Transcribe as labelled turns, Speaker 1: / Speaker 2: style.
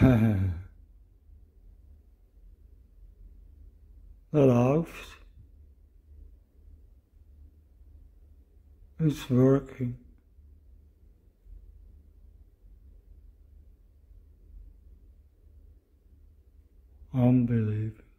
Speaker 1: läuft. It's working. Unbelievable.